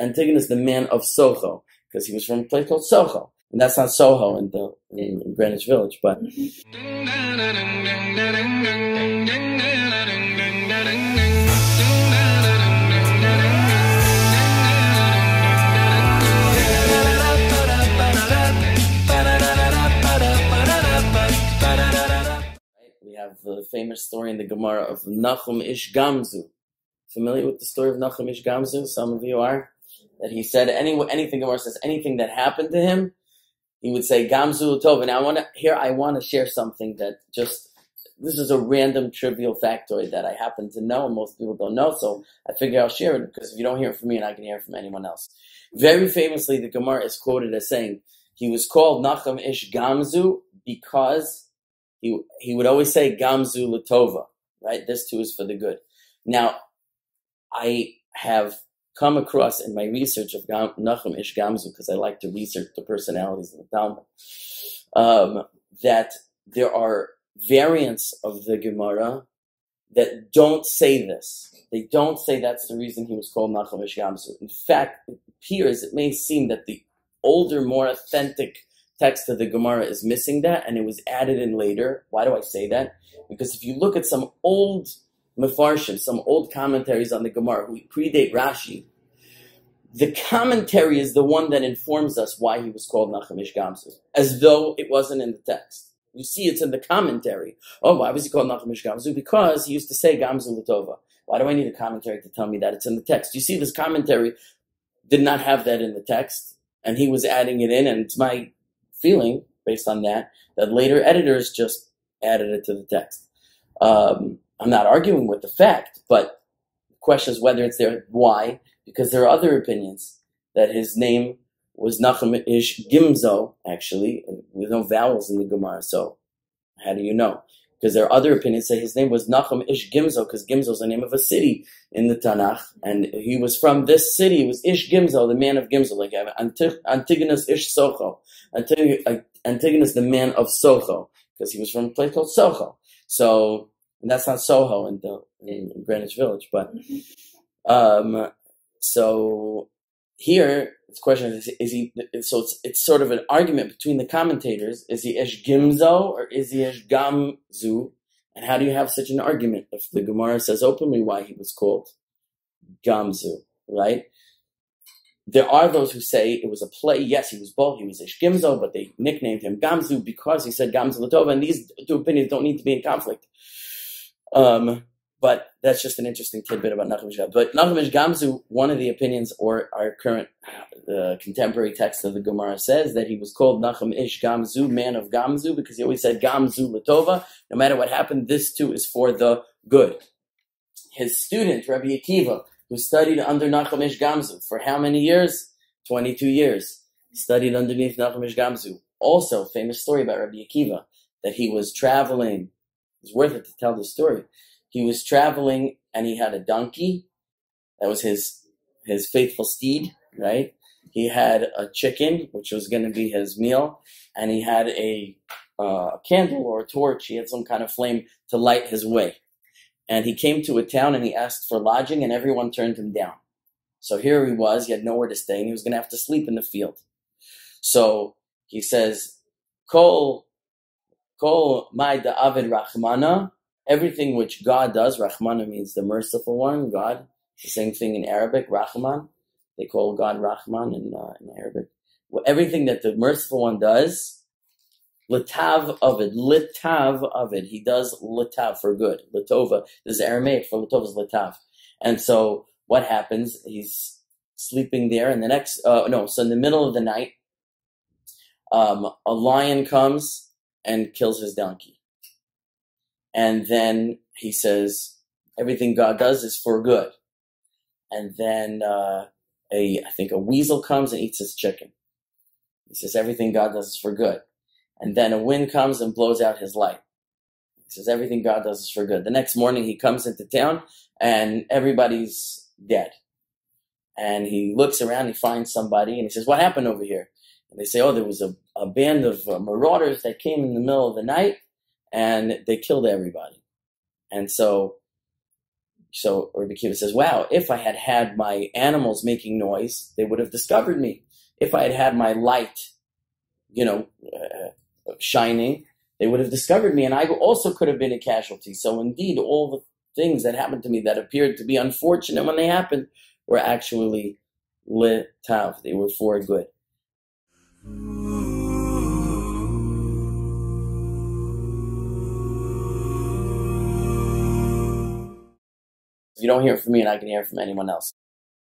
Antigonus, the man of Socho, because he was from a place called Socho. And that's not Soho in, the, in Greenwich Village, but. We have the famous story in the Gemara of Nachum Ish Gamzu. Familiar with the story of Nachum Ish Gamzu? Some of you are. That he said any anything Gemara says anything that happened to him, he would say Gamzu Tov. And I want to here I want to share something that just this is a random trivial factoid that I happen to know and most people don't know. So I figure I'll share it because if you don't hear it from me, and I can hear it from anyone else. Very famously, the Gemara is quoted as saying he was called Nachum Ish Gamzu because he he would always say Gamzu Latova. Right, this too is for the good. Now, I have come across in my research of Gam, Nachum Ish Gamzu because I like to research the personalities of the Talmud um, that there are variants of the Gemara that don't say this. They don't say that's the reason he was called Nachum Ish Gamzu. In fact, it appears, it may seem that the older, more authentic text of the Gemara is missing that, and it was added in later. Why do I say that? Because if you look at some old Mefarshim, some old commentaries on the Gemara who predate Rashi, the commentary is the one that informs us why he was called Nachum Ish Gamzu, as though it wasn't in the text. You see it's in the commentary. Oh, why was he called Nachum Ish Gamzu? Because he used to say Gamzu Latova. Why do I need a commentary to tell me that it's in the text? You see, this commentary did not have that in the text, and he was adding it in, and it's my feeling, based on that, that later editors just added it to the text. Um, I'm not arguing with the fact, but the question is whether it's there. Why? Because there are other opinions that his name was Nachum Ish Gimzo, actually, with no vowels in the Gemara. So, how do you know? Because there are other opinions that his name was Nachum Ish Gimzo, because Gimzo is the name of a city in the Tanakh, and he was from this city. He was Ish Gimzo, the man of Gimzo, like uh, Antigonus Ish Socho. Antigonus, the man of Socho, because he was from a place called Socho. So, and that's not Soho in, the, in Greenwich Village, but um, so here the question is: Is he? So it's it's sort of an argument between the commentators. Is he Ish Gimzo or is he Ish Gamzu? And how do you have such an argument if the Gemara says openly why he was called Gamzu, right? There are those who say it was a play. Yes, he was both. He was Ish Gimzo, but they nicknamed him Gamzu because he said Gamzu Latova. And these two opinions don't need to be in conflict. Um, but that's just an interesting tidbit about Nachum Gamzu. But Nachum Gamzu, one of the opinions, or our current uh, contemporary text of the Gemara says that he was called Nachum Ish Gamzu, man of Gamzu, because he always said Gamzu Latova. No matter what happened, this too is for the good. His student, Rabbi Akiva, who studied under Nachum Ish Gamzu for how many years? 22 years. Studied underneath Nachum Ish Gamzu. Also, famous story about Rabbi Akiva, that he was traveling. It's worth it to tell the story he was traveling and he had a donkey. That was his his faithful steed, right? He had a chicken, which was going to be his meal, and he had a uh, candle or a torch. He had some kind of flame to light his way. And he came to a town and he asked for lodging, and everyone turned him down. So here he was, he had nowhere to stay, and he was going to have to sleep in the field. So he says, Kol, Kol my Avid Rahmana, everything which God does, Rahmana means the merciful one, God. the same thing in Arabic, Rahman. They call God Rahman in, uh, in Arabic. Everything that the merciful one does, litav of it, litav of it. He does litav for good. Latova. This is Aramaic for latova is litav. And so what happens? He's sleeping there, and the next, uh, no, so in the middle of the night, um, a lion comes and kills his donkey. And then he says, everything God does is for good. And then uh, a, I think a weasel comes and eats his chicken. He says, everything God does is for good. And then a wind comes and blows out his light. He says, everything God does is for good. The next morning he comes into town and everybody's dead. And he looks around, he finds somebody, and he says, what happened over here? And they say, oh, there was a, a band of uh, marauders that came in the middle of the night and they killed everybody. And so So Rabbi Akiva says, wow, if I had had my animals making noise, they would have discovered me. If I had had my light, you know, uh, shining, they would have discovered me, and I also could have been a casualty. So indeed, all the things that happened to me that appeared to be unfortunate when they happened were actually litav. They were for good. You don't hear from me and I can hear from anyone else.